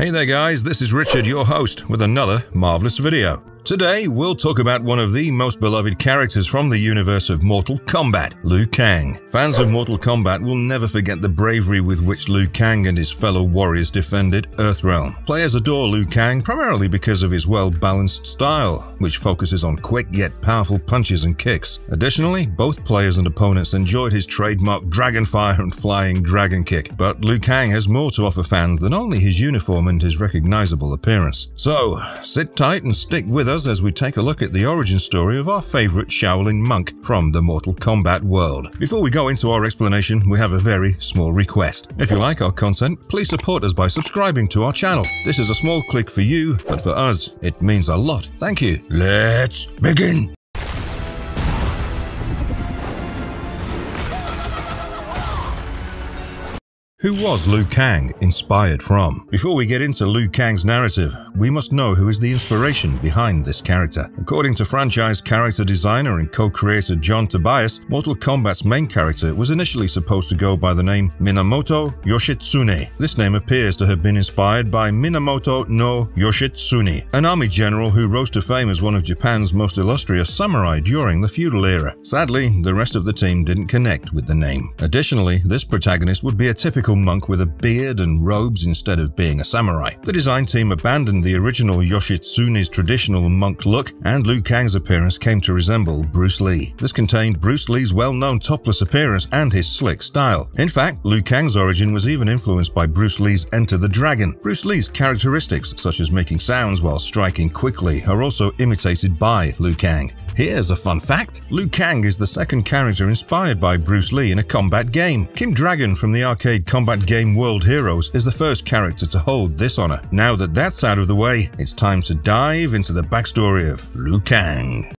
Hey there guys, this is Richard, your host, with another marvelous video. Today, we'll talk about one of the most beloved characters from the universe of Mortal Kombat, Liu Kang. Fans of Mortal Kombat will never forget the bravery with which Liu Kang and his fellow warriors defended Earthrealm. Players adore Liu Kang primarily because of his well-balanced style, which focuses on quick yet powerful punches and kicks. Additionally, both players and opponents enjoyed his trademark Dragonfire and Flying Dragon Kick, but Liu Kang has more to offer fans than only his uniform and his recognizable appearance. So, sit tight and stick with us as we take a look at the origin story of our favorite Shaolin monk from the Mortal Kombat world. Before we go into our explanation, we have a very small request. If you like our content, please support us by subscribing to our channel. This is a small click for you, but for us, it means a lot. Thank you. Let's begin! Who was Liu Kang inspired from? Before we get into Liu Kang's narrative, we must know who is the inspiration behind this character. According to franchise character designer and co-creator John Tobias, Mortal Kombat's main character was initially supposed to go by the name Minamoto Yoshitsune. This name appears to have been inspired by Minamoto no Yoshitsune, an army general who rose to fame as one of Japan's most illustrious samurai during the feudal era. Sadly, the rest of the team didn't connect with the name. Additionally, this protagonist would be a typical monk with a beard and robes instead of being a samurai. The design team abandoned the original Yoshitsune's traditional monk look, and Liu Kang's appearance came to resemble Bruce Lee. This contained Bruce Lee's well-known topless appearance and his slick style. In fact, Liu Kang's origin was even influenced by Bruce Lee's Enter the Dragon. Bruce Lee's characteristics, such as making sounds while striking quickly, are also imitated by Liu Kang. Here's a fun fact. Liu Kang is the second character inspired by Bruce Lee in a combat game. Kim Dragon from the arcade combat game World Heroes is the first character to hold this honor. Now that that's out of the way, it's time to dive into the backstory of Liu Kang.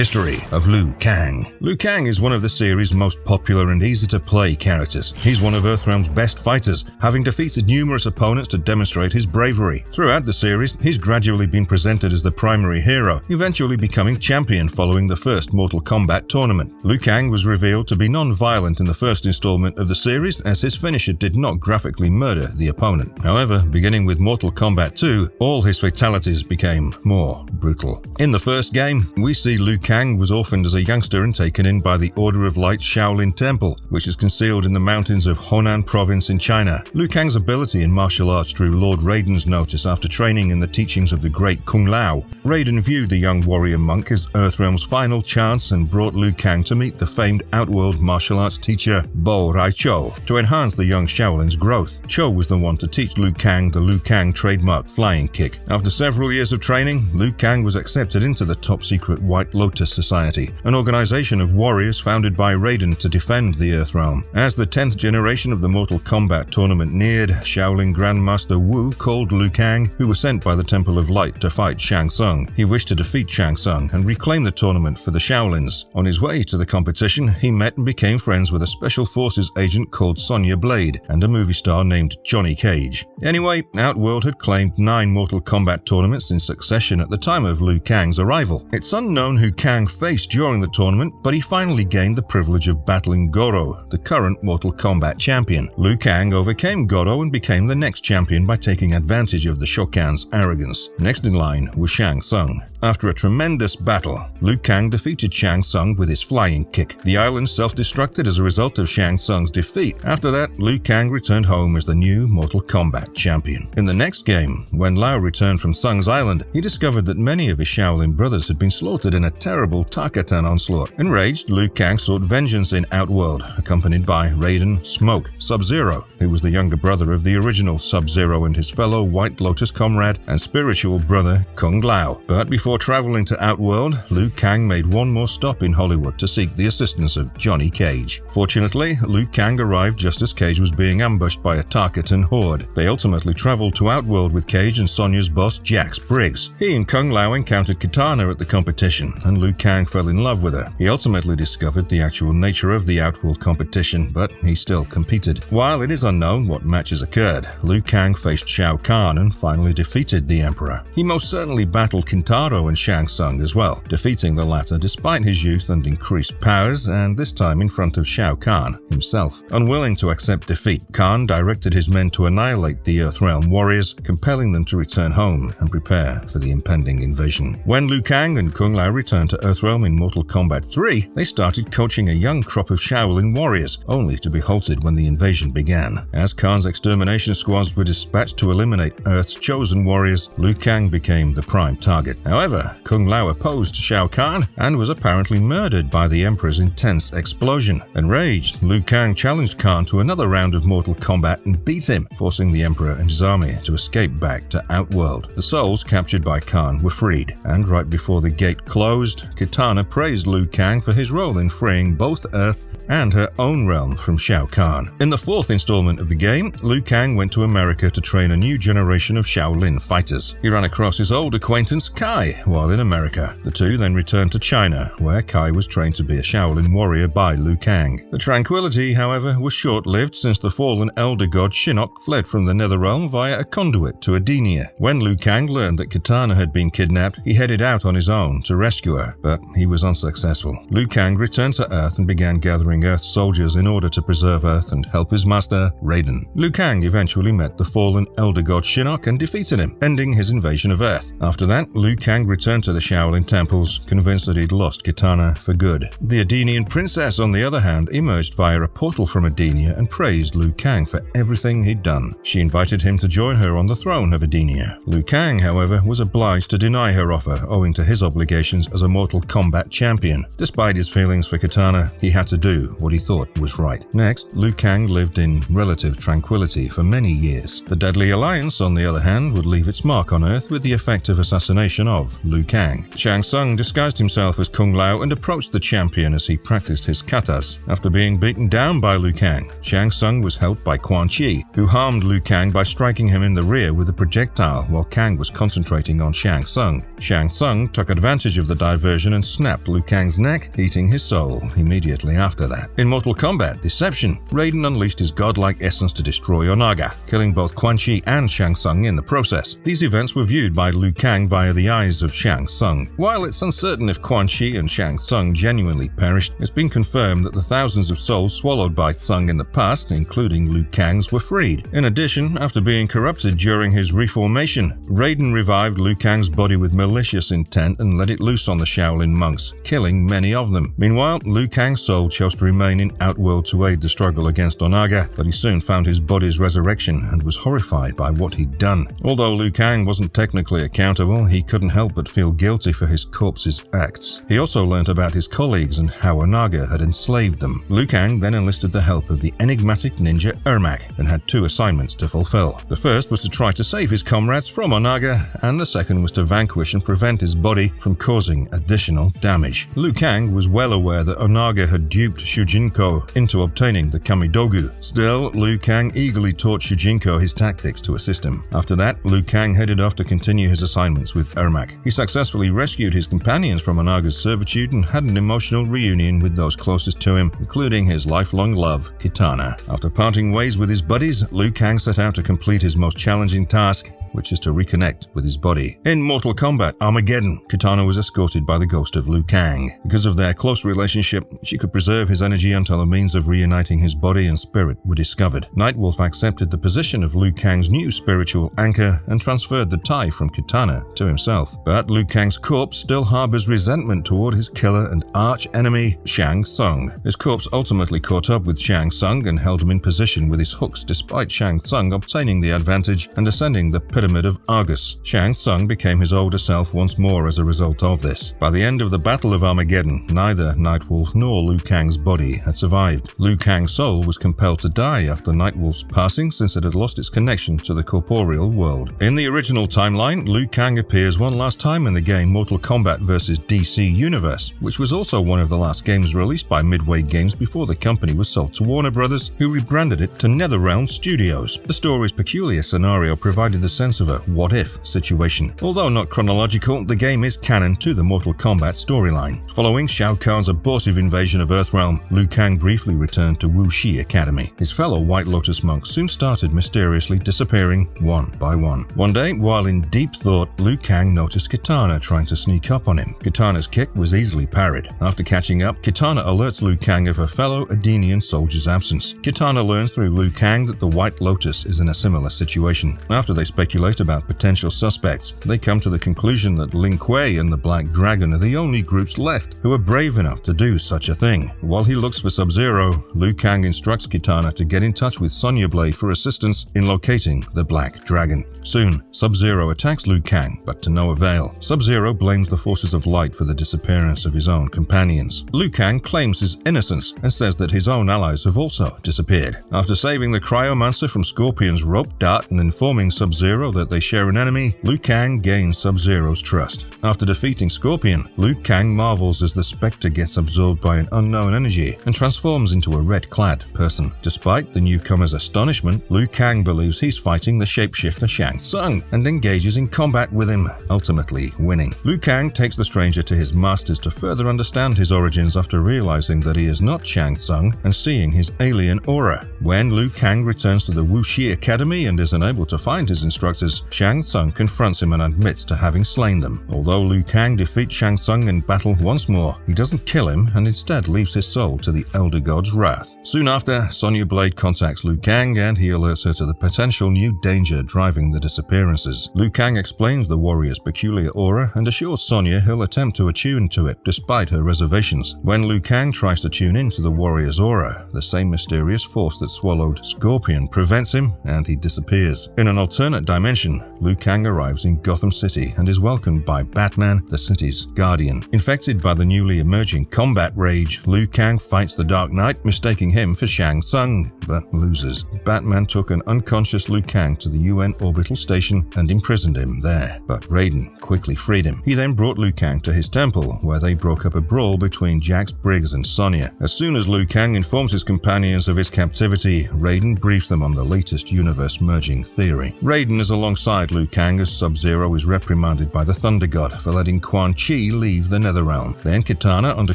History of Liu Kang Liu Kang is one of the series' most popular and easy-to-play characters. He's one of Earthrealm's best fighters, having defeated numerous opponents to demonstrate his bravery. Throughout the series, he's gradually been presented as the primary hero, eventually becoming champion following the first Mortal Kombat tournament. Liu Kang was revealed to be non-violent in the first installment of the series, as his finisher did not graphically murder the opponent. However, beginning with Mortal Kombat 2, all his fatalities became more brutal. In the first game, we see Liu Kang was orphaned as a youngster and taken in by the Order of Light Shaolin Temple, which is concealed in the mountains of Honan province in China. Liu Kang's ability in martial arts drew Lord Raiden's notice after training in the teachings of the great Kung Lao. Raiden viewed the young warrior monk as Earthrealm's final chance and brought Liu Kang to meet the famed Outworld martial arts teacher Bo Rai Cho to enhance the young Shaolin's growth. Cho was the one to teach Liu Kang the Liu Kang trademark flying kick. After several years of training, Liu Kang was accepted into the top secret White Lotus Society, an organization of warriors founded by Raiden to defend the Earthrealm. As the 10th generation of the Mortal Kombat tournament neared, Shaolin Grandmaster Wu called Liu Kang, who was sent by the Temple of Light to fight Shang Tsung. He wished to defeat Shang Tsung and reclaim the tournament for the Shaolins. On his way to the competition, he met and became friends with a Special Forces agent called Sonya Blade and a movie star named Johnny Cage. Anyway, Outworld had claimed nine Mortal Kombat tournaments in succession at the time of Liu Kang's arrival. It's unknown who Kang faced during the tournament, but he finally gained the privilege of battling Goro, the current Mortal Kombat champion. Liu Kang overcame Goro and became the next champion by taking advantage of the Shokan's arrogance. Next in line was Shang Tsung. After a tremendous battle, Liu Kang defeated Shang Tsung with his flying kick. The island self-destructed as a result of Shang Tsung's defeat. After that, Liu Kang returned home as the new Mortal Kombat champion. In the next game, when Lao returned from Tsung's island, he discovered that many of his Shaolin brothers had been slaughtered in a terrible Tarkatan onslaught. Enraged, Liu Kang sought vengeance in Outworld, accompanied by Raiden, Smoke, Sub-Zero, who was the younger brother of the original Sub-Zero and his fellow White Lotus comrade and spiritual brother Kung Lao. But before traveling to Outworld, Liu Kang made one more stop in Hollywood to seek the assistance of Johnny Cage. Fortunately, Liu Kang arrived just as Cage was being ambushed by a Tarkatan horde. They ultimately traveled to Outworld with Cage and Sonya's boss Jax Briggs. He and Kung Lao encountered Kitana at the competition, and Liu Kang fell in love with her. He ultimately discovered the actual nature of the Outworld competition, but he still competed. While it is unknown what matches occurred, Liu Kang faced Shao Kahn and finally defeated the Emperor. He most certainly battled Kintaro and Shang Tsung as well, defeating the latter despite his youth and increased powers, and this time in front of Shao Kahn himself. Unwilling to accept defeat, Kahn directed his men to annihilate the Earthrealm warriors, compelling them to return home and prepare for the impending invasion. When Liu Kang and Kung Lao returned to Earthrealm in Mortal Kombat 3, they started coaching a young crop of Shaolin warriors, only to be halted when the invasion began. As Kahn's extermination squads were dispatched to eliminate Earth's chosen warriors, Liu Kang became the prime target. However, Kung Lao opposed Shao Kahn and was apparently murdered by the Emperor's intense explosion. Enraged, Liu Kang challenged Kahn to another round of Mortal Kombat and beat him, forcing the Emperor and his army to escape back to Outworld. The souls captured by Kahn were freed, and right before the gate closed, Kitana praised Liu Kang for his role in freeing both Earth and her own realm from Shao Kahn. In the fourth installment of the game, Liu Kang went to America to train a new generation of Shaolin fighters. He ran across his old acquaintance Kai while in America. The two then returned to China, where Kai was trained to be a Shaolin warrior by Liu Kang. The tranquility, however, was short-lived since the fallen elder god Shinnok fled from the Netherrealm via a conduit to Edenia. When Liu Kang learned that Kitana had been kidnapped, he headed out on his own to rescue her, but he was unsuccessful. Liu Kang returned to Earth and began gathering Earth soldiers in order to preserve Earth and help his master, Raiden. Liu Kang eventually met the fallen elder god Shinnok and defeated him, ending his invasion of Earth. After that, Liu Kang returned to the Shaolin temples, convinced that he'd lost Kitana for good. The Edenian princess, on the other hand, emerged via a portal from Edenia and praised Liu Kang for everything he'd done. She invited him to join her on the throne of Edenia. Liu Kang, however, was obliged to deny her offer owing to his obligations as a Mortal Kombat champion. Despite his feelings for Kitana, he had to do what he thought was right. Next, Liu Kang lived in relative tranquility for many years. The Deadly Alliance, on the other hand, would leave its mark on Earth with the effective assassination of Liu Kang. Shang Tsung disguised himself as Kung Lao and approached the champion as he practiced his katas. After being beaten down by Liu Kang, Shang Tsung was helped by Quan Chi, who harmed Liu Kang by striking him in the rear with a projectile while Kang was concentrating on Shang Tsung. Shang Tsung took advantage of the diversion and snapped Liu Kang's neck, eating his soul immediately after In Mortal Kombat Deception, Raiden unleashed his godlike essence to destroy Onaga, killing both Quan Chi and Shang Tsung in the process. These events were viewed by Liu Kang via the eyes of Shang Tsung. While it's uncertain if Quan Chi and Shang Tsung genuinely perished, it's been confirmed that the thousands of souls swallowed by Tsung in the past, including Liu Kang's, were freed. In addition, after being corrupted during his reformation, Raiden revived Liu Kang's body with malicious intent and let it loose on the Shaolin monks, killing many of them. Meanwhile, Liu Kang's soul chose to remain in Outworld to aid the struggle against Onaga, but he soon found his body's resurrection and was horrified by what he'd done. Although Liu Kang wasn't technically accountable, he couldn't help but feel guilty for his corpse's acts. He also learnt about his colleagues and how Onaga had enslaved them. Liu Kang then enlisted the help of the enigmatic ninja Ermac and had two assignments to fulfill. The first was to try to save his comrades from Onaga, and the second was to vanquish and prevent his body from causing additional damage. Liu Kang was well aware that Onaga had duped Shujinko into obtaining the Kamidogu. Still, Liu Kang eagerly taught Shujinko his tactics to assist him. After that, Liu Kang headed off to continue his assignments with Ermac. He successfully rescued his companions from Onaga's servitude and had an emotional reunion with those closest to him, including his lifelong love, Kitana. After parting ways with his buddies, Liu Kang set out to complete his most challenging task which is to reconnect with his body. In Mortal Kombat Armageddon, Kitana was escorted by the ghost of Liu Kang. Because of their close relationship, she could preserve his energy until the means of reuniting his body and spirit were discovered. Nightwolf accepted the position of Liu Kang's new spiritual anchor and transferred the tie from Kitana to himself. But Liu Kang's corpse still harbors resentment toward his killer and arch enemy, Shang Tsung. His corpse ultimately caught up with Shang Tsung and held him in position with his hooks despite Shang Tsung obtaining the advantage and ascending the Pyramid of Argus. Shang Tsung became his older self once more as a result of this. By the end of the Battle of Armageddon, neither Nightwolf nor Liu Kang's body had survived. Liu Kang's soul was compelled to die after Nightwolf's passing since it had lost its connection to the corporeal world. In the original timeline, Liu Kang appears one last time in the game Mortal Kombat vs. DC Universe, which was also one of the last games released by Midway Games before the company was sold to Warner Brothers, who rebranded it to NetherRealm Studios. The story's peculiar scenario provided the sense sense of a what-if situation. Although not chronological, the game is canon to the Mortal Kombat storyline. Following Shao Kahn's abortive invasion of Earthrealm, Liu Kang briefly returned to Wu Shi Academy. His fellow White Lotus monks soon started mysteriously disappearing one by one. One day, while in deep thought, Liu Kang noticed Kitana trying to sneak up on him. Kitana's kick was easily parried. After catching up, Kitana alerts Liu Kang of her fellow Edenian soldier's absence. Kitana learns through Liu Kang that the White Lotus is in a similar situation. After they speculate about potential suspects, they come to the conclusion that Lin Kuei and the Black Dragon are the only groups left who are brave enough to do such a thing. While he looks for Sub-Zero, Liu Kang instructs Kitana to get in touch with Sonya Blade for assistance in locating the Black Dragon. Soon, Sub-Zero attacks Liu Kang, but to no avail. Sub-Zero blames the forces of light for the disappearance of his own companions. Liu Kang claims his innocence and says that his own allies have also disappeared. After saving the Cryomancer from Scorpion's rope dart and informing Sub-Zero that they share an enemy, Liu Kang gains Sub-Zero's trust. After defeating Scorpion, Liu Kang marvels as the Spectre gets absorbed by an unknown energy and transforms into a red-clad person. Despite the newcomer's astonishment, Liu Kang believes he's fighting the shapeshifter Shang Tsung and engages in combat with him, ultimately winning. Liu Kang takes the stranger to his masters to further understand his origins after realizing that he is not Shang Tsung and seeing his alien aura. When Liu Kang returns to the Wu Shi Academy and is unable to find his instructors, Shang Tsung confronts him and admits to having slain them. Although Liu Kang defeats Shang Tsung in battle once more, he doesn't kill him and instead leaves his soul to the Elder God's wrath. Soon after, Sonya Blade contacts Liu Kang and he alerts her to the potential new danger driving the disappearances. Liu Kang explains the warrior's peculiar aura and assures Sonya he'll attempt to attune to it despite her reservations. When Liu Kang tries to tune into the warrior's aura, the same mysterious force that swallowed Scorpion prevents him and he disappears. In an alternate dimension, Liu Kang arrives in Gotham City and is welcomed by Batman, the city's guardian. Infected by the newly emerging combat rage, Liu Kang fights the Dark Knight, mistaking him for Shang Tsung, but loses. Batman took an unconscious Liu Kang to the UN orbital station and imprisoned him there, but Raiden quickly freed him. He then brought Liu Kang to his temple, where they broke up a brawl between Jax Briggs and Sonya. As soon as Liu Kang informs his companions of his captivity, Raiden briefs them on the latest universe merging theory. Raiden is alongside Liu Kang as Sub-Zero is reprimanded by the Thunder God for letting Quan Chi leave the Netherrealm. Then Kitana, under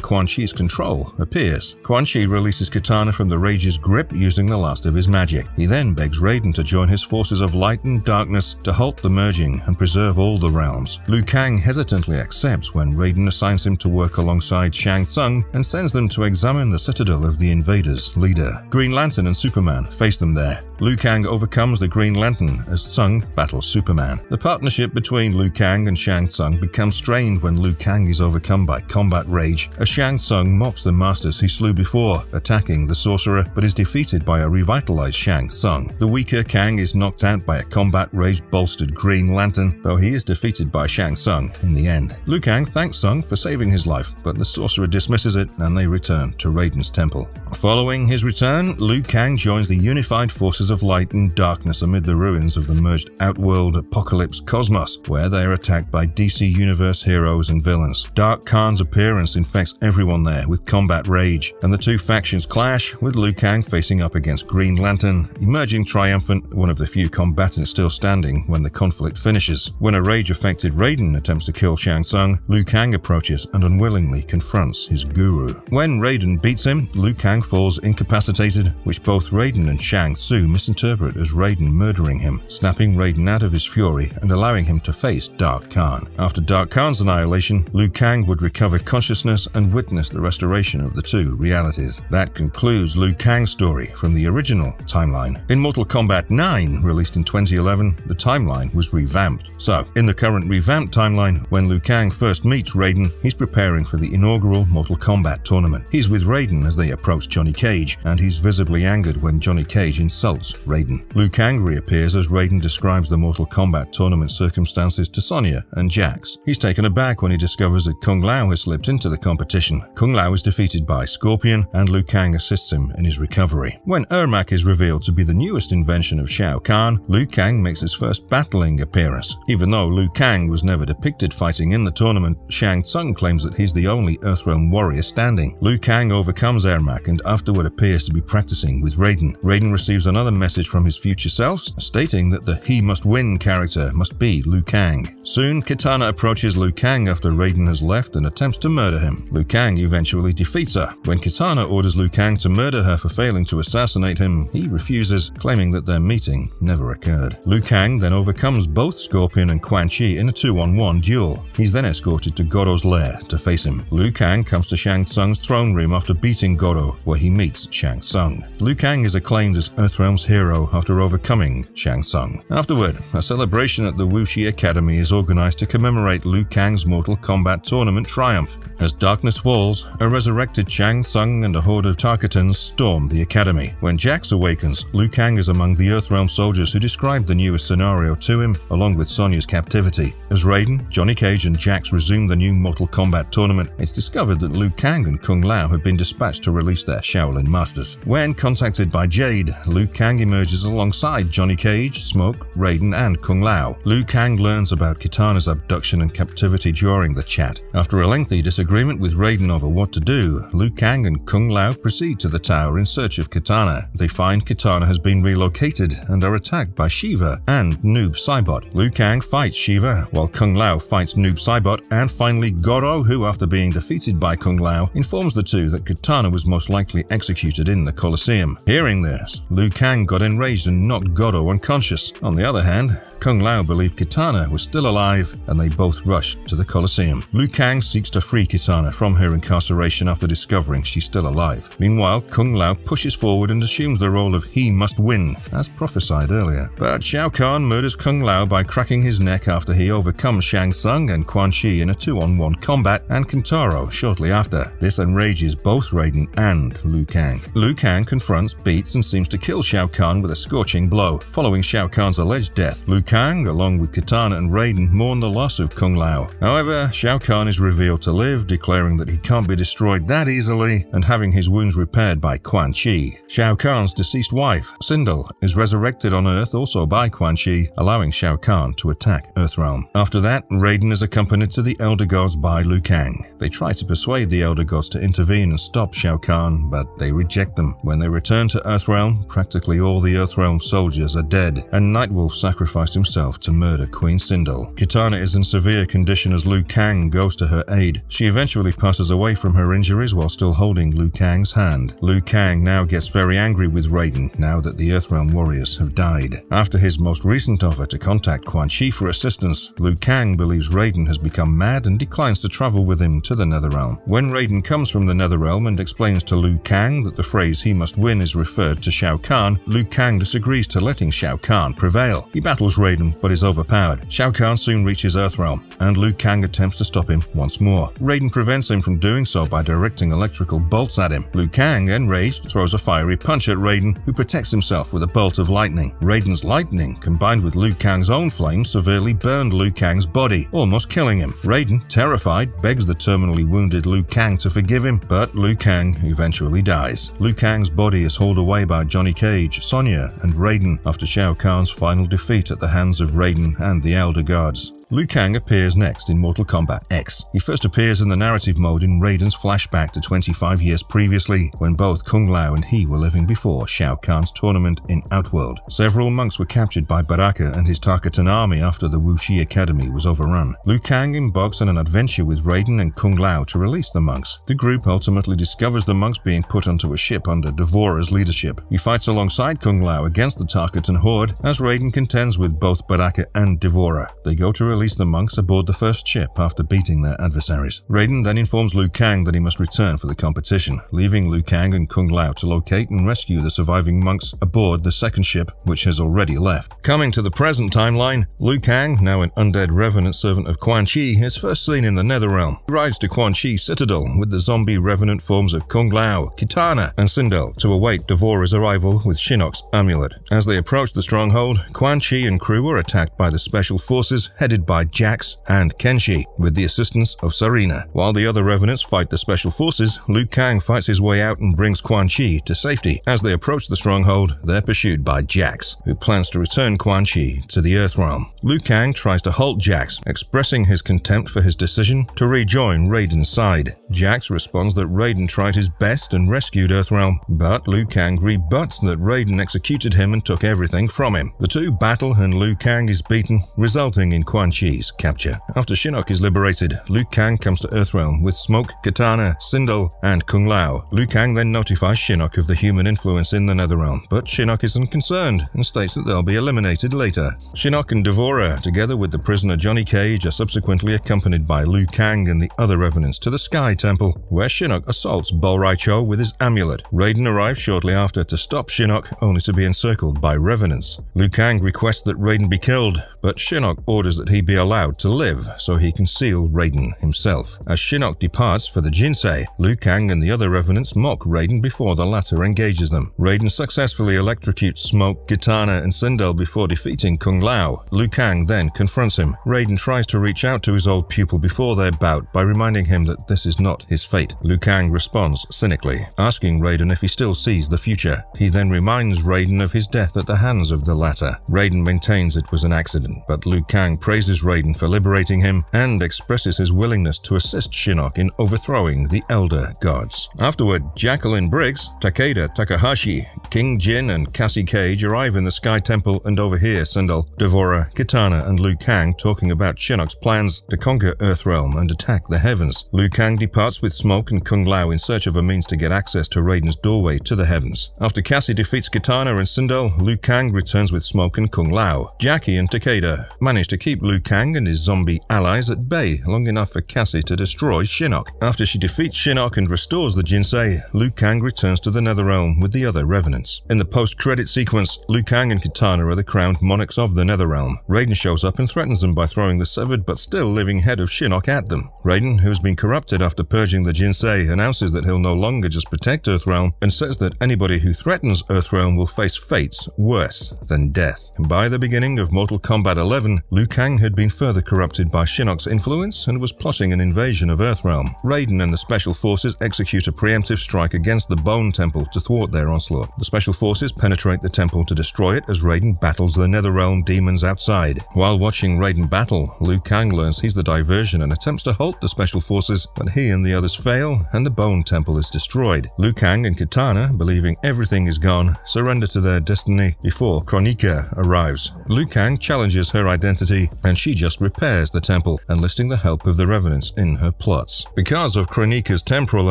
Quan Chi's control, appears. Quan Chi releases Kitana from the Rage's grip using the last of his magic. He then begs Raiden to join his forces of light and darkness to halt the merging and preserve all the realms. Liu Kang hesitantly accepts when Raiden assigns him to work alongside Shang Tsung and sends them to examine the citadel of the invaders' leader. Green Lantern and Superman face them there. Liu Kang overcomes the Green Lantern as Tsung battles Superman. The partnership between Liu Kang and Shang Tsung becomes strained when Liu Kang is overcome by combat rage as Shang Tsung mocks the masters he slew before, attacking the sorcerer but is defeated by a revitalized Shang Tsung. The weaker Kang is knocked out by a combat rage bolstered Green Lantern, though he is defeated by Shang Tsung in the end. Liu Kang thanks Tsung for saving his life, but the sorcerer dismisses it and they return to Raiden's temple. Following his return, Liu Kang joins the unified forces of light and darkness amid the ruins of the merged Outworld Apocalypse Cosmos, where they are attacked by DC Universe heroes and villains. Dark Kahn's appearance infects everyone there with combat rage, and the two factions clash, with Liu Kang facing up against Green Lantern, emerging triumphant, one of the few combatants still standing when the conflict finishes. When a rage-affected Raiden attempts to kill Shang Tsung, Liu Kang approaches and unwillingly confronts his guru. When Raiden beats him, Liu Kang falls incapacitated, which both Raiden and Shang Tsung misinterpret as Raiden murdering him, snapping Raiden out of his fury and allowing him to face Dark Kahn. After Dark Kahn's annihilation, Liu Kang would recover consciousness and witness the restoration of the two realities. That concludes Liu Kang's story from the original timeline. In Mortal Kombat 9, released in 2011, the timeline was revamped. So, in the current revamped timeline, when Liu Kang first meets Raiden, he's preparing for the inaugural Mortal Kombat tournament. He's with Raiden as they approach Johnny Cage, and he's visibly angered when Johnny Cage insults Raiden. Liu Kang reappears as Raiden describes the Mortal Kombat tournament circumstances to Sonya and Jax. He's taken aback when he discovers that Kung Lao has slipped into the competition. Kung Lao is defeated by Scorpion, and Liu Kang assists him in his recovery. When Ermac is revealed to be the newest invention of Shao Kahn, Liu Kang makes his first battling appearance. Even though Liu Kang was never depicted fighting in the tournament, Shang Tsung claims that he's the only Earthrealm warrior standing. Liu Kang overcomes Ermac and afterward appears to be practicing with Raiden. Raiden receives another message from his future self stating that the He Must Win character must be Liu Kang. Soon, Kitana approaches Liu Kang after Raiden has left and attempts to murder him. Liu Kang eventually defeats her. When Kitana orders Liu Kang to murder her for failing to assassinate him, he refuses, claiming that their meeting never occurred. Liu Kang then overcomes both Scorpion and Quan Chi in a 2-on-1 duel. He's then escorted to Goro's lair to face him. Liu Kang comes to Shang Tsung's throne room after beating Goro, where he meets Shang Tsung. Liu Kang is acclaimed as Earthrealm's hero after overcoming Shang Tsung. Afterward, a celebration at the Wu Shi Academy is organized to commemorate Liu Kang's Mortal Kombat tournament triumph. As darkness falls, a resurrected Shang Tsung and a horde of Tarkatans storm the academy. When Jax awakens, Liu Kang is among the Earthrealm soldiers who describe the newest scenario to him, along with Sonya's captivity. As Raiden, Johnny Cage, and Jax resume the new Mortal Kombat tournament, it's discovered that Liu Kang and Kung Lao have been dispatched to release their Shaolin masters. When contacted by Jade, Liu Kang emerges alongside Johnny Cage, Smoke, Raiden, and Kung Lao. Liu Kang learns about Kitana's abduction and captivity during the chat. After a lengthy disagreement with Raiden over what to do, Liu Kang and Kung Lao proceed to the tower in search of Kitana. They find Kitana has been relocated and are attacked by Sheeva and Noob Saibot. Liu Kang fights Sheeva, while Kung Lao fights Noob Saibot, and finally Goro, who after being defeated by Kung Lao, informs the two that Kitana was most likely executed in the Colosseum. Hearing this, Liu Kang got enraged and knocked Goro unconscious. On the other hand, Kung Lao believed Kitana was still alive and they both rushed to the Colosseum. Liu Kang seeks to free Kitana from her incarceration after discovering she's still alive. Meanwhile, Kung Lao pushes forward and assumes the role of he must win, as prophesied earlier. But Shao Kahn murders Kung Lao by cracking his neck after he overcomes Shang Tsung and Quan Chi in a two-on-one combat and Kintaro shortly after. This enrages both Raiden and Liu Kang. Liu Kang confronts, beats, and seems to kill Shao Kahn with a scorching blow. Following Shao Kahn's alleged death, Liu Kang, along with Kitana and Raiden, mourn the loss of Kung Lao. However, Shao Kahn is revealed to live, declaring that he can't be destroyed that easily and having his wounds repaired by Quan Chi. Shao Kahn's deceased wife, Sindel, is resurrected on Earth also by Quan Chi, allowing Shao Kahn to attack Earthrealm. After that, Raiden is accompanied to the Elder Gods by Liu Kang. They try to persuade the Elder Gods to intervene and stop Shao Kahn, but they reject them. When they return to Earthrealm, practically all the Earthrealm soldiers are dead, and Nightwolf sacrificed himself to murder Queen Sindel. Kitana is in severe condition as Liu Kang goes to her aid. She eventually passes away from her injuries while still holding Liu Kang's hand. Liu Kang now gets very angry with Raiden now that the Earthrealm warriors have died. After his most recent offer to contact Quan Chi for assistance, Liu Kang believes Raiden has become mad and declines to travel with him to the Netherrealm. When Raiden comes from the Netherrealm and explains to Liu Kang that the phrase he must win is referred to Shao Kahn, Liu Kang disagrees to letting Shao Kahn prevail. He battles Raiden but is overpowered. Shao Kahn soon reaches Earthrealm, and Liu Kang attempts to stop him once more. Raiden prevents him from doing so by directing electrical bolts at him. Liu Kang, enraged, throws a fiery punch at Raiden, who protects himself with a bolt of lightning. Raiden's lightning, combined with Liu Kang's own flame, severely burned Liu Kang's body, almost killing him. Raiden, terrified, begs the terminally wounded Liu Kang to forgive him, but Liu Kang eventually dies. Liu Kang's body is hauled away by Johnny Cage, Sonya, and Raiden after Shao Kahn's final defeat at the hands of Raiden and the Elder Gods. Liu Kang appears next in Mortal Kombat X. He first appears in the narrative mode in Raiden's flashback to 25 years previously, when both Kung Lao and he were living before Shao Kahn's tournament in Outworld. Several monks were captured by Baraka and his Tarkatan army after the Wu Shi Academy was overrun. Liu Kang embarks on an adventure with Raiden and Kung Lao to release the monks. The group ultimately discovers the monks being put onto a ship under D'Vorah's leadership. He fights alongside Kung Lao against the Tarkatan horde as Raiden contends with both Baraka and D'Vorah. They go to release the monks aboard the first ship after beating their adversaries. Raiden then informs Liu Kang that he must return for the competition, leaving Liu Kang and Kung Lao to locate and rescue the surviving monks aboard the second ship, which has already left. Coming to the present timeline, Liu Kang, now an undead revenant servant of Quan Chi, is first seen in the Netherrealm. He rides to Quan Chi Citadel with the zombie revenant forms of Kung Lao, Kitana, and Sindel to await D'Vorah's arrival with Shinnok's amulet. As they approach the stronghold, Quan Chi and crew are attacked by the special forces headed by Jax and Kenshi, with the assistance of Sareena. While the other Revenants fight the Special Forces, Liu Kang fights his way out and brings Quan Chi to safety. As they approach the stronghold, they're pursued by Jax, who plans to return Quan Chi to the Earthrealm. Liu Kang tries to halt Jax, expressing his contempt for his decision to rejoin Raiden's side. Jax responds that Raiden tried his best and rescued Earthrealm, but Liu Kang rebuts that Raiden executed him and took everything from him. The two battle and Liu Kang is beaten, resulting in Quan Capture. After Shinnok is liberated, Liu Kang comes to Earthrealm with Smoke, Kitana, Sindel, and Kung Lao. Liu Kang then notifies Shinnok of the human influence in the Netherrealm, but Shinnok isn't concerned and states that they'll be eliminated later. Shinnok and D'Vorah, together with the prisoner Johnny Cage, are subsequently accompanied by Liu Kang and the other Revenants to the Sky Temple, where Shinnok assaults Bo' Rai Cho with his amulet. Raiden arrives shortly after to stop Shinnok, only to be encircled by Revenants. Liu Kang requests that Raiden be killed, but Shinnok orders that he be allowed to live so he can seal Raiden himself. As Shinnok departs for the Jinsei, Liu Kang and the other Revenants mock Raiden before the latter engages them. Raiden successfully electrocutes Smoke, Kitana, and Sindel before defeating Kung Lao. Liu Kang then confronts him. Raiden tries to reach out to his old pupil before their bout by reminding him that this is not his fate. Liu Kang responds cynically, asking Raiden if he still sees the future. He then reminds Raiden of his death at the hands of the latter. Raiden maintains it was an accident, but Liu Kang praises Raiden for liberating him and expresses his willingness to assist Shinnok in overthrowing the Elder Gods. Afterward, Jacqueline Briggs, Takeda Takahashi, Kung Jin, and Cassie Cage arrive in the Sky Temple and overhear Sindel, D'Vorah, Kitana, and Liu Kang talking about Shinnok's plans to conquer Earthrealm and attack the heavens. Liu Kang departs with Smoke and Kung Lao in search of a means to get access to Raiden's doorway to the heavens. After Cassie defeats Kitana and Sindel, Liu Kang returns with Smoke and Kung Lao. Jackie and Takeda manage to keep Liu Kang and his zombie allies at bay long enough for Cassie to destroy Shinnok. After she defeats Shinnok and restores the Jinsei, Liu Kang returns to the Netherrealm with the other Revenants. In the post-credit sequence, Liu Kang and Kitana are the crowned monarchs of the Netherrealm. Raiden shows up and threatens them by throwing the severed but still living head of Shinnok at them. Raiden, who has been corrupted after purging the Jinsei, announces that he'll no longer just protect Earthrealm and says that anybody who threatens Earthrealm will face fates worse than death. By the beginning of Mortal Kombat 11, Liu Kang had been further corrupted by Shinnok's influence and was plotting an invasion of Earthrealm. Raiden and the Special Forces execute a preemptive strike against the Bone Temple to thwart their onslaught. The Special Forces penetrate the temple to destroy it as Raiden battles the Netherrealm demons outside. While watching Raiden battle, Liu Kang learns he's the diversion and attempts to halt the Special Forces, but he and the others fail and the Bone Temple is destroyed. Liu Kang and Kitana, believing everything is gone, surrender to their destiny before Kronika arrives. Liu Kang challenges her identity and she just repairs the temple, enlisting the help of the Revenants in her plots. Because of Kronika's temporal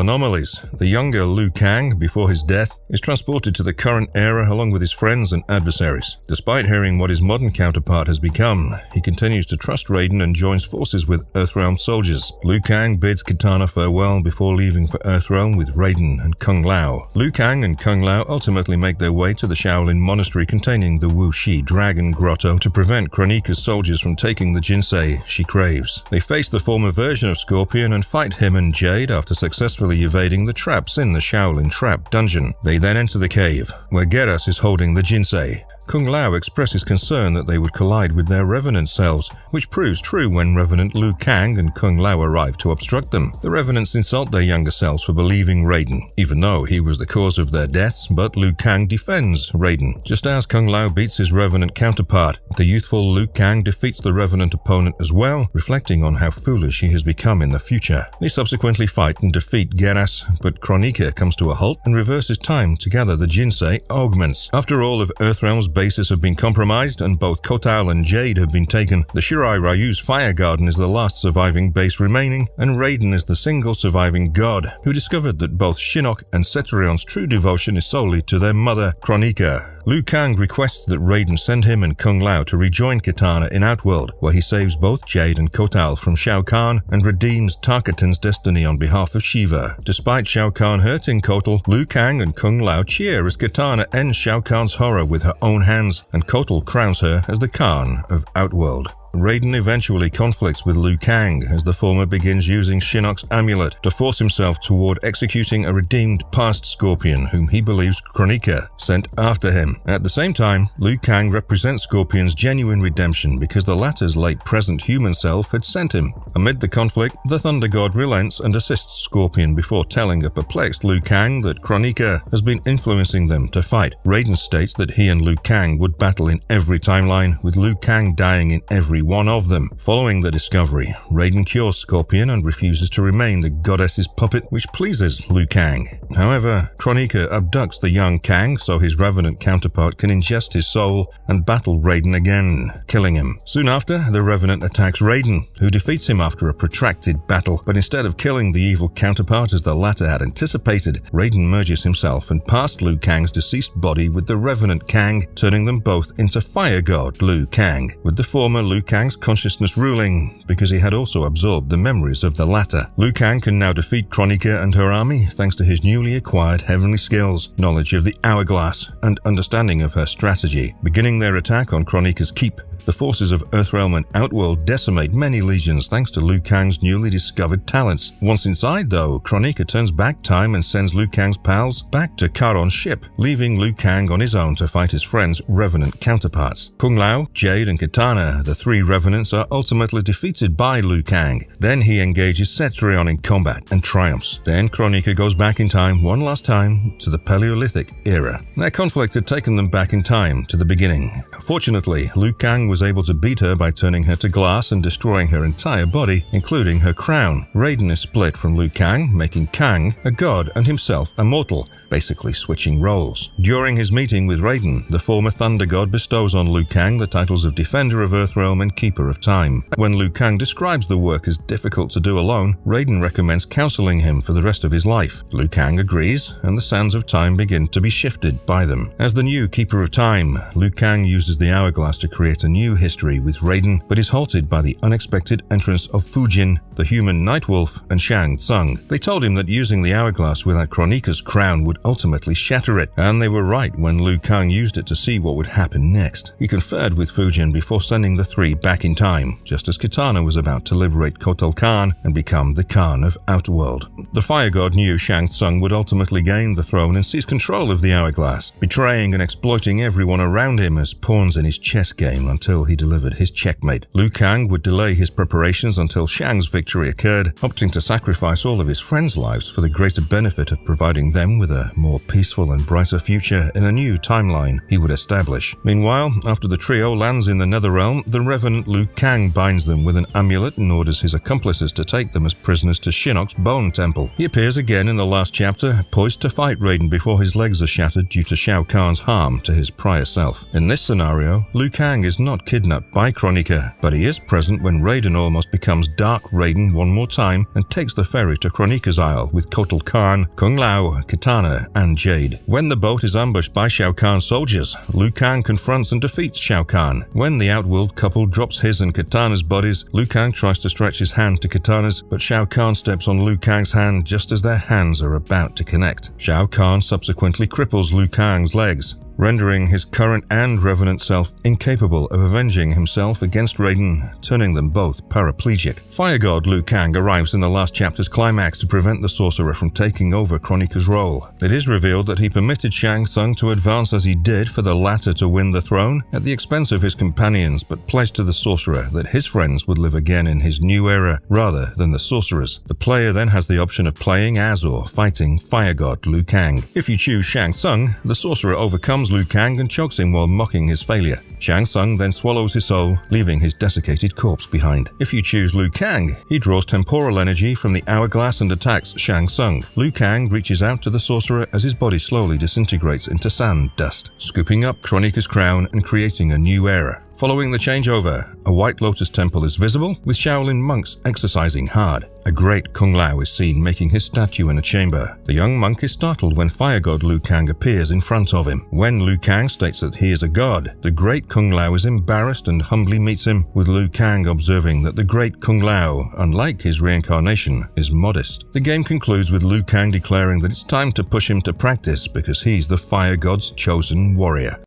anomalies, the younger Liu Kang, before his death, is transported to the current era along with his friends and adversaries. Despite hearing what his modern counterpart has become, he continues to trust Raiden and joins forces with Earthrealm soldiers. Liu Kang bids Kitana farewell before leaving for Earthrealm with Raiden and Kung Lao. Liu Kang and Kung Lao ultimately make their way to the Shaolin monastery containing the Wu Shi Dragon Grotto to prevent Kronika's soldiers from taking the Jinsei she craves. They face the former version of Scorpion and fight him and Jade after successfully evading the traps in the Shaolin Trap dungeon. They then enter the cave, where Geras is holding the Jinsei. Kung Lao expresses concern that they would collide with their Revenant selves, which proves true when Revenant Liu Kang and Kung Lao arrive to obstruct them. The Revenants insult their younger selves for believing Raiden, even though he was the cause of their deaths, but Liu Kang defends Raiden. Just as Kung Lao beats his Revenant counterpart, the youthful Liu Kang defeats the Revenant opponent as well, reflecting on how foolish he has become in the future. They subsequently fight and defeat Geras, but Kronika comes to a halt and reverses time to gather the Jinsei augments. After all of Earthrealm's bases have been compromised and both Kotal and Jade have been taken, the Shirai Ryu's Fire Garden is the last surviving base remaining, and Raiden is the single surviving god, who discovered that both Shinnok and Cetrion's true devotion is solely to their mother, Kronika. Liu Kang requests that Raiden send him and Kung Lao to rejoin Kitana in Outworld, where he saves both Jade and Kotal from Shao Kahn and redeems Tarkatan's destiny on behalf of Sheeva. Despite Shao Kahn hurting Kotal, Liu Kang and Kung Lao cheer as Kitana ends Shao Kahn's horror with her own hands, and Kotal crowns her as the Khan of Outworld. Raiden eventually conflicts with Liu Kang as the former begins using Shinnok's amulet to force himself toward executing a redeemed past Scorpion whom he believes Kronika sent after him. At the same time, Liu Kang represents Scorpion's genuine redemption because the latter's late present human self had sent him. Amid the conflict, the Thunder God relents and assists Scorpion before telling a perplexed Liu Kang that Kronika has been influencing them to fight. Raiden states that he and Liu Kang would battle in every timeline, with Liu Kang dying in every one of them. Following the discovery, Raiden cures Scorpion and refuses to remain the goddess's puppet, which pleases Liu Kang. However, Kronika abducts the young Kang so his revenant counterpart can ingest his soul and battle Raiden again, killing him. Soon after, the revenant attacks Raiden, who defeats him after a protracted battle, but instead of killing the evil counterpart as the latter had anticipated, Raiden merges himself and past Liu Kang's deceased body with the revenant Kang, turning them both into Fire God Liu Kang, with the former Liu Kang's consciousness ruling, because he had also absorbed the memories of the latter. Liu Kang can now defeat Kronika and her army thanks to his newly acquired heavenly skills, knowledge of the hourglass, and understanding of her strategy. Beginning their attack on Kronika's keep, the forces of Earthrealm and Outworld decimate many legions thanks to Liu Kang's newly discovered talents. Once inside, though, Kronika turns back time and sends Liu Kang's pals back to Charon's ship, leaving Liu Kang on his own to fight his friend's Revenant counterparts. Kung Lao, Jade, and Kitana, the three Revenants, are ultimately defeated by Liu Kang. Then he engages Cetrion in combat and triumphs. Then Kronika goes back in time one last time to the Paleolithic era. Their conflict had taken them back in time to the beginning. Fortunately, Liu Kang was able to beat her by turning her to glass and destroying her entire body, including her crown. Raiden is split from Liu Kang, making Kang a god and himself a mortal, basically switching roles. During his meeting with Raiden, the former Thunder God bestows on Liu Kang the titles of Defender of Earthrealm and Keeper of Time. When Liu Kang describes the work as difficult to do alone, Raiden recommends counseling him for the rest of his life. Liu Kang agrees, and the sands of time begin to be shifted by them. As the new Keeper of Time, Liu Kang uses the hourglass to create a new history with Raiden, but is halted by the unexpected entrance of Fujin, the human Nightwolf, and Shang Tsung. They told him that using the hourglass without Kronika's crown would ultimately shatter it, and they were right when Liu Kang used it to see what would happen next. He conferred with Fujin before sending the three back in time, just as Kitana was about to liberate Kotal Kahn and become the Khan of Outworld. The Fire God knew Shang Tsung would ultimately gain the throne and seize control of the hourglass, betraying and exploiting everyone around him as pawns in his chess game until he delivered his checkmate. Liu Kang would delay his preparations until Shang's victory occurred, opting to sacrifice all of his friends' lives for the greater benefit of providing them with a more peaceful and brighter future in a new timeline he would establish. Meanwhile, after the trio lands in the Netherrealm, the Revenant Liu Kang binds them with an amulet and orders his accomplices to take them as prisoners to Shinnok's Bone Temple. He appears again in the last chapter, poised to fight Raiden before his legs are shattered due to Shao Kahn's harm to his prior self. In this scenario, Liu Kang is not kidnapped by Kronika, but he is present when Raiden almost becomes Dark Raiden one more time and takes the ferry to Kronika's Isle with Kotal Kahn, Kung Lao, Kitana, and Jade. When the boat is ambushed by Shao Kahn's soldiers, Liu Kang confronts and defeats Shao Kahn. When the Outworld couple drops his and Kitana's bodies, Liu Kang tries to stretch his hand to Kitana's, but Shao Kahn steps on Liu Kang's hand just as their hands are about to connect. Shao Kahn subsequently cripples Liu Kang's legs, rendering his current and revenant self incapable of avenging himself against Raiden, turning them both paraplegic. Fire God Liu Kang arrives in the last chapter's climax to prevent the sorcerer from taking over Kronika's role. It is revealed that he permitted Shang Tsung to advance as he did for the latter to win the throne at the expense of his companions, but pledged to the sorcerer that his friends would live again in his new era rather than the sorcerer's. The player then has the option of playing as or fighting Fire God Liu Kang. If you choose Shang Tsung, the sorcerer overcomes Liu Kang and chokes him while mocking his failure. Shang Tsung then swallows his soul, leaving his desiccated corpse behind. If you choose Liu Kang, he draws temporal energy from the hourglass and attacks Shang Tsung. Liu Kang reaches out to the sorcerer as his body slowly disintegrates into sand dust, scooping up Kronika's crown and creating a new era. Following the changeover, a White Lotus temple is visible, with Shaolin monks exercising hard. A great Kung Lao is seen making his statue in a chamber. The young monk is startled when Fire God Liu Kang appears in front of him. When Liu Kang states that he is a god, the great Kung Lao is embarrassed and humbly meets him, with Liu Kang observing that the great Kung Lao, unlike his reincarnation, is modest. The game concludes with Liu Kang declaring that it's time to push him to practice because he's the Fire God's chosen warrior.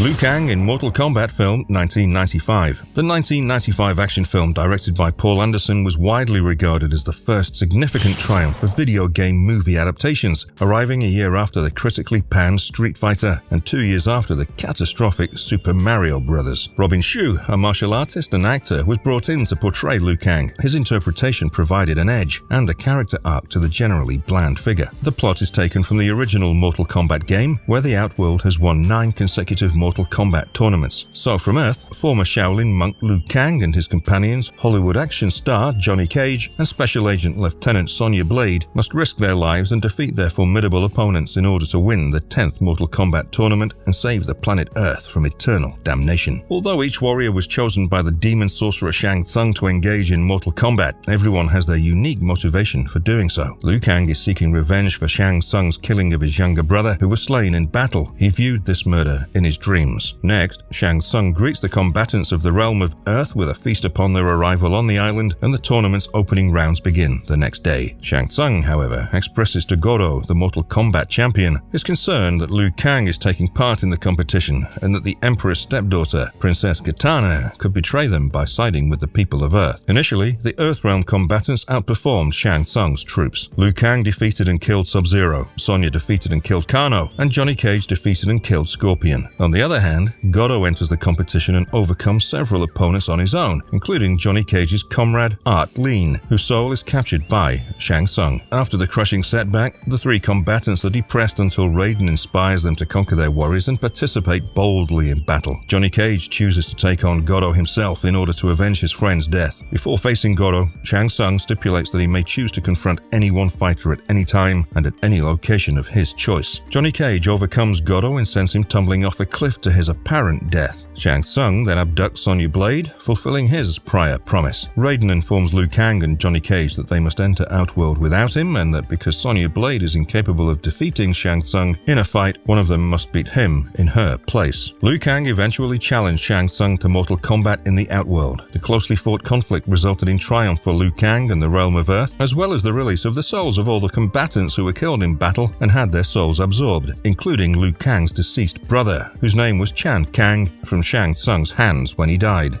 Liu Kang in Mortal Kombat film 1995. The 1995 action film directed by Paul Anderson was widely regarded as the first significant triumph for video game movie adaptations, arriving a year after the critically panned Street Fighter and two years after the catastrophic Super Mario Bros. Robin Shou, a martial artist and actor, was brought in to portray Liu Kang. His interpretation provided an edge and a character arc to the generally bland figure. The plot is taken from the original Mortal Kombat game, where the Outworld has won nine consecutive Mortal Kombat tournaments. So from Earth, former Shaolin monk Liu Kang and his companions, Hollywood action star Johnny Cage, and Special Agent Lieutenant Sonya Blade must risk their lives and defeat their formidable opponents in order to win the 10th Mortal Kombat tournament and save the planet Earth from eternal damnation. Although each warrior was chosen by the demon sorcerer Shang Tsung to engage in Mortal Kombat, everyone has their unique motivation for doing so. Liu Kang is seeking revenge for Shang Tsung's killing of his younger brother, who was slain in battle. He viewed this murder in his dream dreams. Next, Shang Tsung greets the combatants of the realm of Earth with a feast upon their arrival on the island, and the tournament's opening rounds begin the next day. Shang Tsung, however, expresses to Goro, the Mortal Kombat champion, his concern that Liu Kang is taking part in the competition and that the Emperor's stepdaughter, Princess Kitana, could betray them by siding with the people of Earth. Initially, the Earthrealm combatants outperformed Shang Tsung's troops. Liu Kang defeated and killed Sub-Zero, Sonya defeated and killed Kano, and Johnny Cage defeated and killed Scorpion. On the other hand, Goro enters the competition and overcomes several opponents on his own, including Johnny Cage's comrade Art Lean, whose soul is captured by Shang Tsung. After the crushing setback, the three combatants are depressed until Raiden inspires them to conquer their worries and participate boldly in battle. Johnny Cage chooses to take on Goro himself in order to avenge his friend's death. Before facing Goro, Shang Tsung stipulates that he may choose to confront any one fighter at any time and at any location of his choice. Johnny Cage overcomes Goro and sends him tumbling off a cliff to his apparent death. Shang Tsung then abducts Sonya Blade, fulfilling his prior promise. Raiden informs Liu Kang and Johnny Cage that they must enter Outworld without him and that because Sonya Blade is incapable of defeating Shang Tsung in a fight, one of them must beat him in her place. Liu Kang eventually challenged Shang Tsung to mortal combat in the Outworld. The closely fought conflict resulted in triumph for Liu Kang and the Realm of Earth, as well as the release of the souls of all the combatants who were killed in battle and had their souls absorbed, including Liu Kang's deceased brother, whose name name was Chan Kang from Shang Tsung's hands when he died.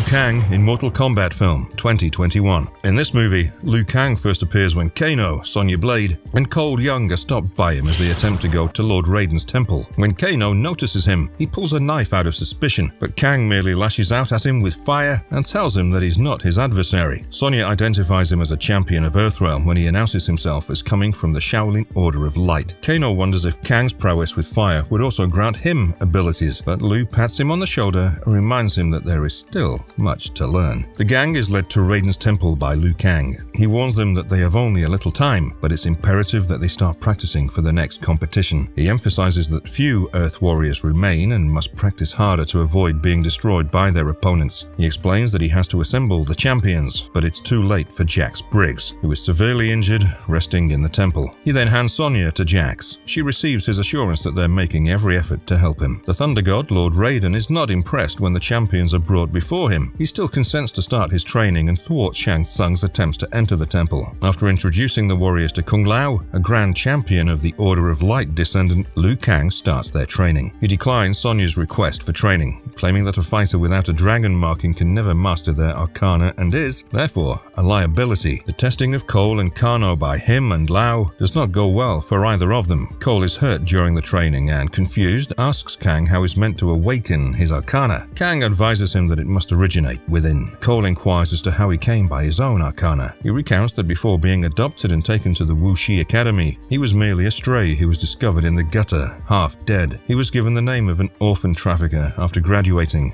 Liu Kang in Mortal Kombat film 2021. In this movie, Liu Kang first appears when Kano, Sonya Blade, and Cole Young are stopped by him as they attempt to go to Lord Raiden's temple. When Kano notices him, he pulls a knife out of suspicion, but Kang merely lashes out at him with fire and tells him that he's not his adversary. Sonya identifies him as a champion of Earthrealm when he announces himself as coming from the Shaolin Order of Light. Kano wonders if Kang's prowess with fire would also grant him abilities, but Liu pats him on the shoulder and reminds him that there is still much to learn. The gang is led to Raiden's temple by Liu Kang. He warns them that they have only a little time, but it's imperative that they start practicing for the next competition. He emphasizes that few Earth warriors remain and must practice harder to avoid being destroyed by their opponents. He explains that he has to assemble the champions, but it's too late for Jax Briggs, who is severely injured, resting in the temple. He then hands Sonya to Jax. She receives his assurance that they're making every effort to help him. The Thunder God, Lord Raiden, is not impressed when the champions are brought before him. He still consents to start his training and thwarts Shang Tsung's attempts to enter the temple. After introducing the warriors to Kung Lao, a grand champion of the Order of Light descendant, Liu Kang starts their training. He declines Sonya's request for training, claiming that a fighter without a dragon marking can never master their arcana and is, therefore, a liability. The testing of Cole and Kano by him and Lao does not go well for either of them. Cole is hurt during the training and, confused, asks Kang how he's meant to awaken his arcana. Kang advises him that it must originate within. Cole inquires as to how he came by his own arcana. He recounts that before being adopted and taken to the Wu Shi Academy, he was merely a stray who was discovered in the gutter, half dead. He was given the name of an orphan trafficker after graduating.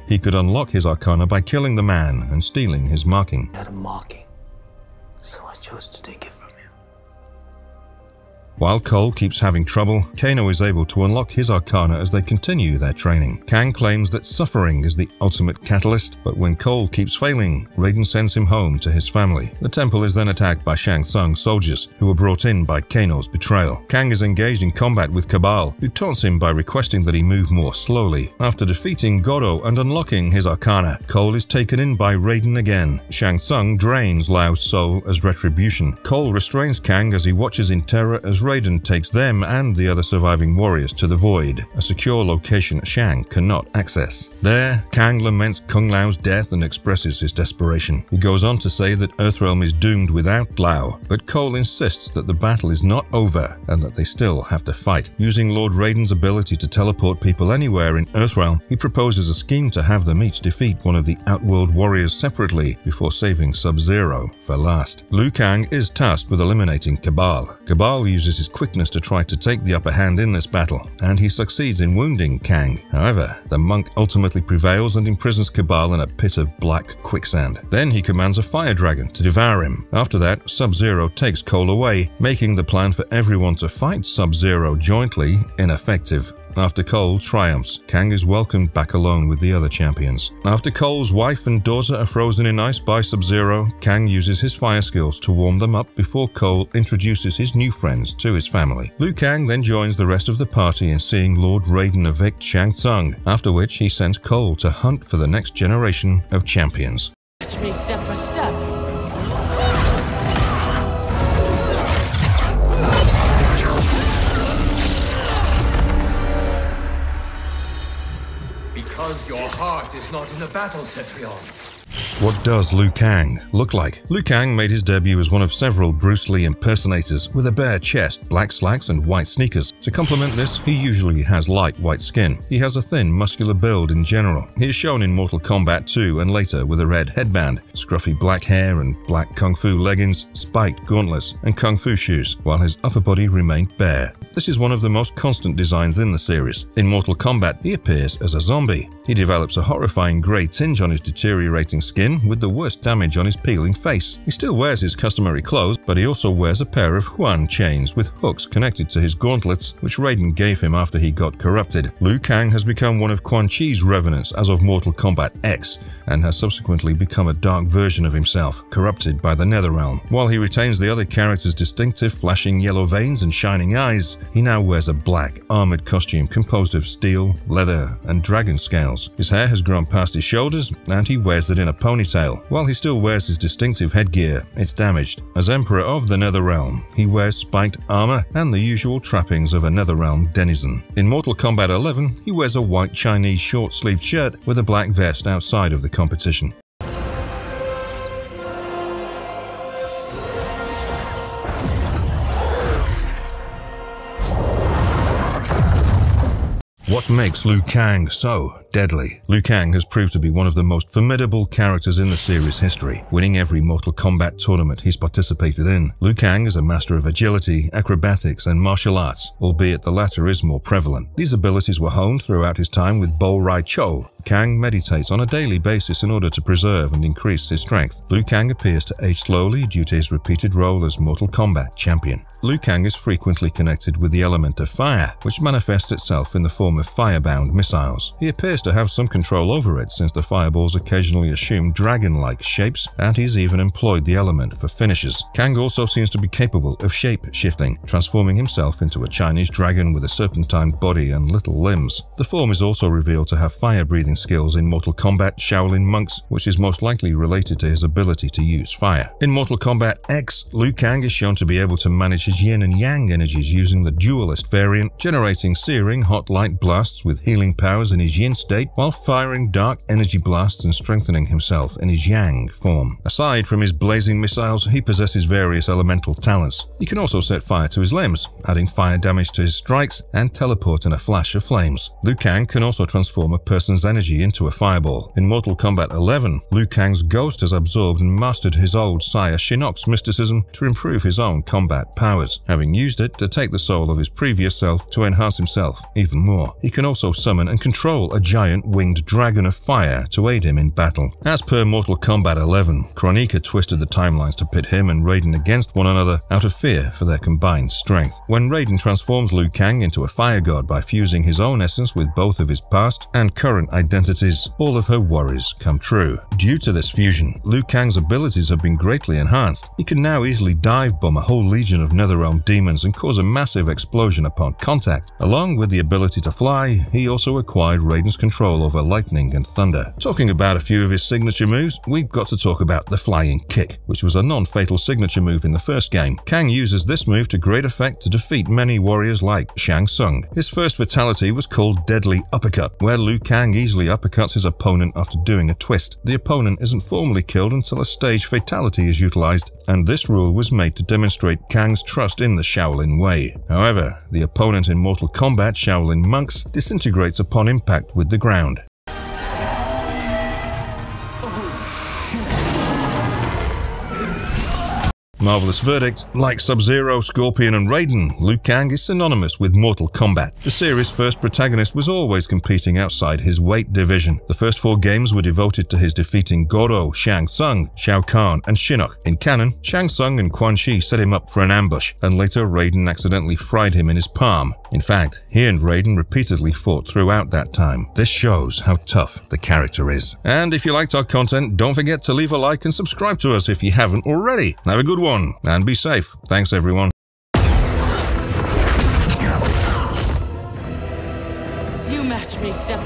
He could unlock his arcana by killing the man and stealing his marking. had a marking, so I chose to take it. While Cole keeps having trouble, Kano is able to unlock his arcana as they continue their training. Kang claims that suffering is the ultimate catalyst, but when Cole keeps failing, Raiden sends him home to his family. The temple is then attacked by Shang Tsung's soldiers, who were brought in by Kano's betrayal. Kang is engaged in combat with Kabal, who taunts him by requesting that he move more slowly. After defeating Goro and unlocking his arcana, Cole is taken in by Raiden again. Shang Tsung drains Lao's soul as retribution. Cole restrains Kang as he watches in terror as Raiden takes them and the other surviving warriors to the Void, a secure location Shang cannot access. There, Kang laments Kung Lao's death and expresses his desperation. He goes on to say that Earthrealm is doomed without Lao, but Cole insists that the battle is not over and that they still have to fight. Using Lord Raiden's ability to teleport people anywhere in Earthrealm, he proposes a scheme to have them each defeat one of the Outworld warriors separately before saving Sub-Zero for last. Liu Kang is tasked with eliminating Kabal. Kabal uses his quickness to try to take the upper hand in this battle, and he succeeds in wounding Kang. However, the monk ultimately prevails and imprisons Kabal in a pit of black quicksand. Then he commands a fire dragon to devour him. After that, Sub-Zero takes Cole away, making the plan for everyone to fight Sub-Zero jointly ineffective. After Cole triumphs, Kang is welcomed back alone with the other champions. After Cole's wife and daughter are frozen in ice by Sub-Zero, Kang uses his fire skills to warm them up before Cole introduces his new friends to his family. Liu Kang then joins the rest of the party in seeing Lord Raiden evict Shang Tsung, after which he sends Cole to hunt for the next generation of champions. Me step for step. Is not in the battle, Cetrion. What does Liu Kang look like? Liu Kang made his debut as one of several Bruce Lee impersonators with a bare chest, black slacks, and white sneakers. To complement this, he usually has light white skin. He has a thin, muscular build in general. He is shown in Mortal Kombat 2 and later with a red headband, scruffy black hair and black kung fu leggings, spiked gauntlets, and kung fu shoes, while his upper body remained bare. This is one of the most constant designs in the series. In Mortal Kombat, he appears as a zombie. He develops a horrifying grey tinge on his deteriorating skin with the worst damage on his peeling face. He still wears his customary clothes, but he also wears a pair of Huan chains with hooks connected to his gauntlets, which Raiden gave him after he got corrupted. Liu Kang has become one of Quan Chi's revenants as of Mortal Kombat X, and has subsequently become a dark version of himself, corrupted by the Netherrealm. While he retains the other character's distinctive flashing yellow veins and shining eyes, he now wears a black, armored costume composed of steel, leather, and dragon scales. His hair has grown past his shoulders, and he wears it in a ponytail. While he still wears his distinctive headgear, it's damaged. As Emperor of the Netherrealm, he wears spiked armor and the usual trappings of a Netherrealm denizen. In Mortal Kombat 11, he wears a white Chinese short-sleeved shirt with a black vest outside of the competition. What makes Liu Kang so deadly? Liu Kang has proved to be one of the most formidable characters in the series' history, winning every Mortal Kombat tournament he's participated in. Liu Kang is a master of agility, acrobatics, and martial arts, albeit the latter is more prevalent. These abilities were honed throughout his time with Bo Rai Cho, Kang meditates on a daily basis in order to preserve and increase his strength. Liu Kang appears to age slowly due to his repeated role as Mortal Kombat champion. Liu Kang is frequently connected with the element of fire, which manifests itself in the form of firebound missiles. He appears to have some control over it since the fireballs occasionally assume dragon-like shapes, and he's even employed the element for finishes. Kang also seems to be capable of shape-shifting, transforming himself into a Chinese dragon with a serpentine body and little limbs. The form is also revealed to have fire-breathing skills in Mortal Kombat Shaolin Monks, which is most likely related to his ability to use fire. In Mortal Kombat X, Liu Kang is shown to be able to manage his yin and yang energies using the dualist variant, generating searing hot light blasts with healing powers in his yin state, while firing dark energy blasts and strengthening himself in his yang form. Aside from his blazing missiles, he possesses various elemental talents. He can also set fire to his limbs, adding fire damage to his strikes and teleport in a flash of flames. Liu Kang can also transform a person's energy into a fireball. In Mortal Kombat 11, Liu Kang's ghost has absorbed and mastered his old sire Shinnok's mysticism to improve his own combat powers, having used it to take the soul of his previous self to enhance himself even more. He can also summon and control a giant winged dragon of fire to aid him in battle. As per Mortal Kombat 11, Kronika twisted the timelines to pit him and Raiden against one another out of fear for their combined strength. When Raiden transforms Liu Kang into a fire god by fusing his own essence with both of his past and current identities, identities, all of her worries come true. Due to this fusion, Liu Kang's abilities have been greatly enhanced. He can now easily dive bomb a whole legion of Netherrealm demons and cause a massive explosion upon contact. Along with the ability to fly, he also acquired Raiden's control over lightning and thunder. Talking about a few of his signature moves, we've got to talk about the flying kick, which was a non-fatal signature move in the first game. Kang uses this move to great effect to defeat many warriors like Shang Tsung. His first fatality was called Deadly Uppercut, where Liu Kang easily uppercuts his opponent after doing a twist. The opponent isn't formally killed until a stage fatality is utilized, and this rule was made to demonstrate Kang's trust in the Shaolin way. However, the opponent in Mortal Kombat Shaolin Monks disintegrates upon impact with the ground. Marvelous verdict. Like Sub-Zero, Scorpion and Raiden, Liu Kang is synonymous with Mortal Kombat. The series' first protagonist was always competing outside his weight division. The first four games were devoted to his defeating Goro, Shang Tsung, Shao Kahn and Shinnok. In canon, Shang Tsung and Quan Chi set him up for an ambush, and later Raiden accidentally fried him in his palm. In fact, he and Raiden repeatedly fought throughout that time. This shows how tough the character is. And if you liked our content, don't forget to leave a like and subscribe to us if you haven't already. Have a good one and be safe. Thanks, everyone. You match me step.